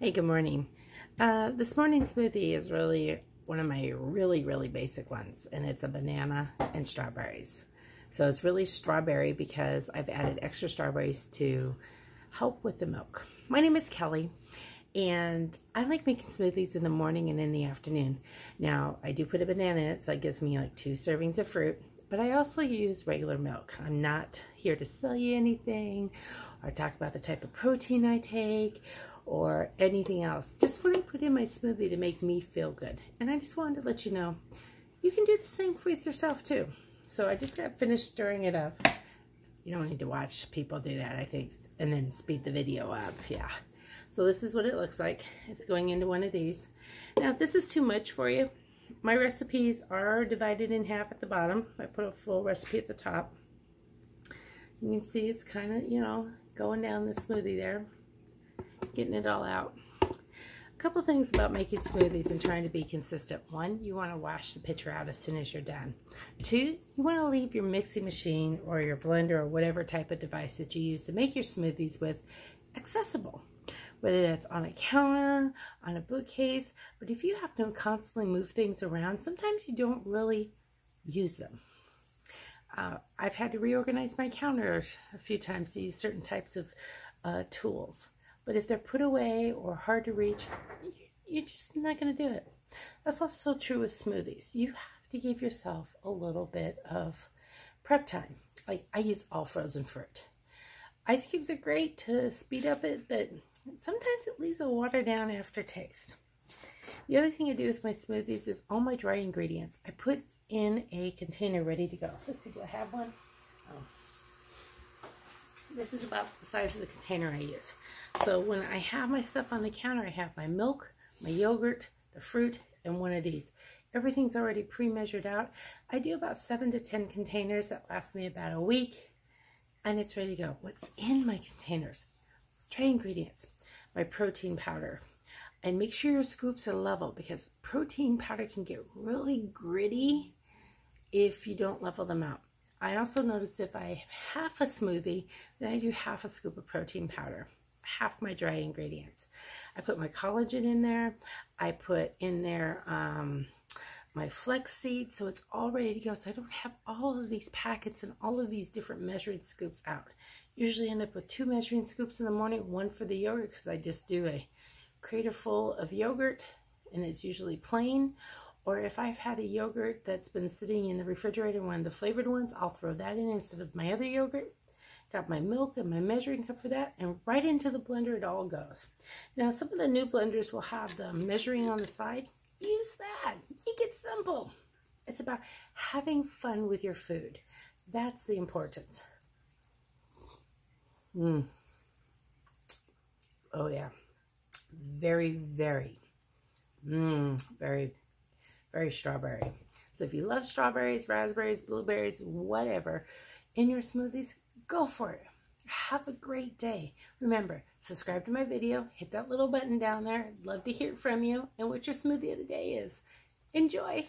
Hey, good morning. Uh, this morning's smoothie is really one of my really, really basic ones, and it's a banana and strawberries. So it's really strawberry because I've added extra strawberries to help with the milk. My name is Kelly, and I like making smoothies in the morning and in the afternoon. Now, I do put a banana in it, so that gives me like two servings of fruit, but I also use regular milk. I'm not here to sell you anything or talk about the type of protein I take or anything else. Just what I put in my smoothie to make me feel good. And I just wanted to let you know, you can do the same with yourself too. So I just got finished stirring it up. You don't need to watch people do that, I think, and then speed the video up. Yeah. So this is what it looks like. It's going into one of these. Now, if this is too much for you, my recipes are divided in half at the bottom. I put a full recipe at the top. You can see it's kind of, you know, going down the smoothie there getting it all out. A couple things about making smoothies and trying to be consistent. One, you want to wash the pitcher out as soon as you're done. Two, you want to leave your mixing machine or your blender or whatever type of device that you use to make your smoothies with accessible. Whether that's on a counter, on a bookcase, but if you have to constantly move things around, sometimes you don't really use them. Uh, I've had to reorganize my counter a few times to use certain types of uh, tools. But if they're put away or hard to reach, you're just not going to do it. That's also true with smoothies. You have to give yourself a little bit of prep time. Like I use all frozen fruit. Ice cubes are great to speed up it, but sometimes it leaves a watered down aftertaste. The other thing I do with my smoothies is all my dry ingredients. I put in a container ready to go. Let's see, do I have one? Oh. This is about the size of the container I use. So when I have my stuff on the counter, I have my milk, my yogurt, the fruit, and one of these. Everything's already pre-measured out. I do about seven to 10 containers that last me about a week, and it's ready to go. What's in my containers? Tray ingredients, my protein powder, and make sure your scoops are level because protein powder can get really gritty if you don't level them out. I also notice if I have half a smoothie, then I do half a scoop of protein powder, half my dry ingredients. I put my collagen in there. I put in there um, my flaxseed, so it's all ready to go. So I don't have all of these packets and all of these different measuring scoops out. Usually end up with two measuring scoops in the morning, one for the yogurt because I just do a crater full of yogurt and it's usually plain or if I've had a yogurt that's been sitting in the refrigerator, one of the flavored ones, I'll throw that in instead of my other yogurt. Got my milk and my measuring cup for that, and right into the blender it all goes. Now, some of the new blenders will have the measuring on the side. Use that. Make it simple. It's about having fun with your food. That's the importance. Mmm. Oh, yeah. Very, very, mmm, very very strawberry. So if you love strawberries, raspberries, blueberries, whatever, in your smoothies, go for it. Have a great day. Remember, subscribe to my video, hit that little button down there. Love to hear from you and what your smoothie of the day is. Enjoy.